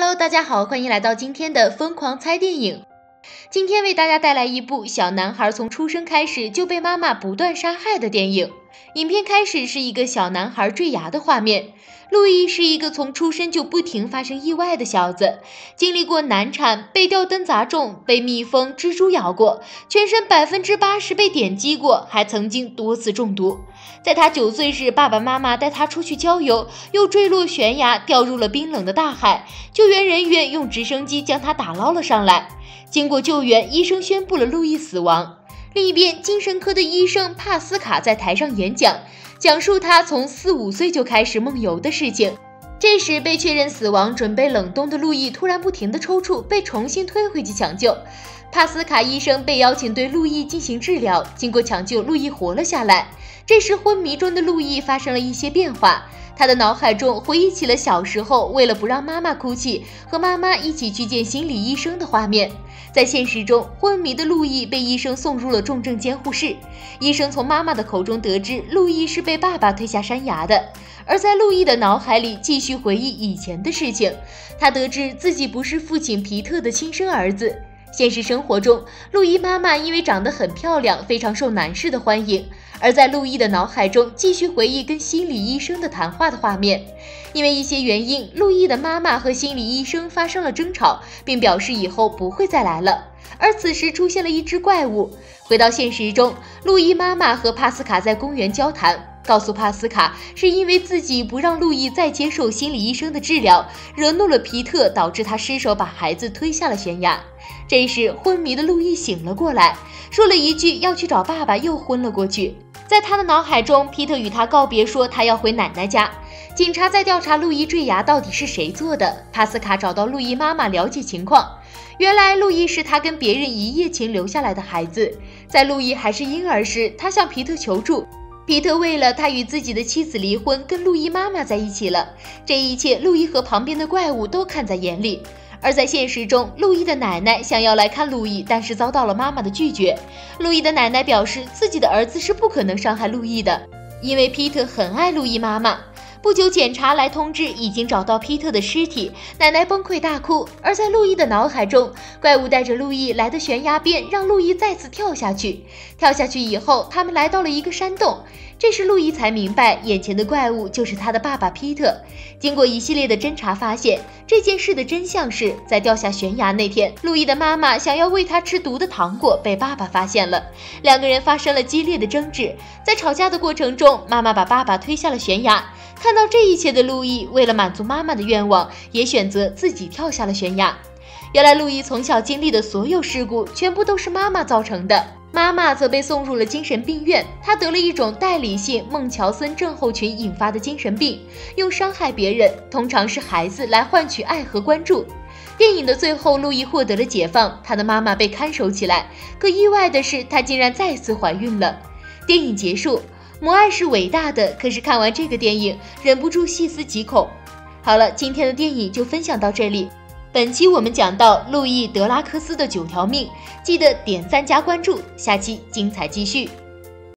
Hello，大家好，欢迎来到今天的疯狂猜电影。今天为大家带来一部小男孩从出生开始就被妈妈不断杀害的电影。影片开始是一个小男孩坠崖的画面。路易是一个从出生就不停发生意外的小子，经历过难产、被吊灯砸中、被蜜蜂、蜘蛛咬过，全身百分之八十被点击过，还曾经多次中毒。在他九岁时，爸爸妈妈带他出去郊游，又坠落悬崖，掉入了冰冷的大海。救援人员用直升机将他打捞了上来。经过救援，医生宣布了路易死亡。另一边，精神科的医生帕斯卡在台上演讲。讲述他从四五岁就开始梦游的事情。这时被确认死亡、准备冷冻的路易突然不停地抽搐，被重新推回去抢救。帕斯卡医生被邀请对路易进行治疗。经过抢救，路易活了下来。这时昏迷中的路易发生了一些变化，他的脑海中回忆起了小时候为了不让妈妈哭泣，和妈妈一起去见心理医生的画面。在现实中，昏迷的路易被医生送入了重症监护室。医生从妈妈的口中得知，路易是被爸爸推下山崖的。而在路易的脑海里，继续回忆以前的事情。他得知自己不是父亲皮特的亲生儿子。现实生活中，路易妈妈因为长得很漂亮，非常受男士的欢迎。而在路易的脑海中，继续回忆跟心理医生的谈话的画面。因为一些原因，路易的妈妈和心理医生发生了争吵，并表示以后不会再来了。而此时出现了一只怪物。回到现实中，路易妈妈和帕斯卡在公园交谈。告诉帕斯卡，是因为自己不让路易再接受心理医生的治疗，惹怒了皮特，导致他失手把孩子推下了悬崖。这时，昏迷的路易醒了过来，说了一句要去找爸爸，又昏了过去。在他的脑海中，皮特与他告别，说他要回奶奶家。警察在调查路易坠崖到底是谁做的。帕斯卡找到路易妈妈了解情况，原来路易是他跟别人一夜情留下来的孩子。在路易还是婴儿时，他向皮特求助。皮特为了他与自己的妻子离婚，跟路易妈妈在一起了。这一切，路易和旁边的怪物都看在眼里。而在现实中，路易的奶奶想要来看路易，但是遭到了妈妈的拒绝。路易的奶奶表示，自己的儿子是不可能伤害路易的，因为皮特很爱路易妈妈。不久，检查来通知已经找到皮特的尸体，奶奶崩溃大哭。而在路易的脑海中，怪物带着路易来到悬崖边，让路易再次跳下去。跳下去以后，他们来到了一个山洞。这时，路易才明白，眼前的怪物就是他的爸爸皮特。经过一系列的侦查，发现这件事的真相是在掉下悬崖那天，路易的妈妈想要喂他吃毒的糖果，被爸爸发现了。两个人发生了激烈的争执，在吵架的过程中，妈妈把爸爸推下了悬崖。看到这一切的路易，为了满足妈妈的愿望，也选择自己跳下了悬崖。原来，路易从小经历的所有事故，全部都是妈妈造成的。妈妈则被送入了精神病院，她得了一种代理性孟乔森症候群引发的精神病，用伤害别人，通常是孩子，来换取爱和关注。电影的最后，路易获得了解放，他的妈妈被看守起来，可意外的是，她竟然再次怀孕了。电影结束。母爱是伟大的，可是看完这个电影，忍不住细思极恐。好了，今天的电影就分享到这里。本期我们讲到路易·德拉克斯的九条命，记得点赞加关注，下期精彩继续。